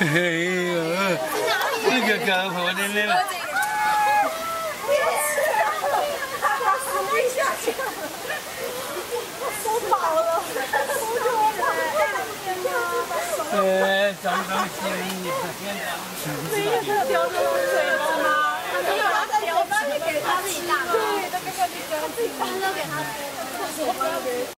哎呦，这个干活的呢？收饱了，呃，脏东西你不见了。没有他叼着水了吗？没有，他叼，他给他自己大。对，他刚刚就给他自己打，都给他。Yes.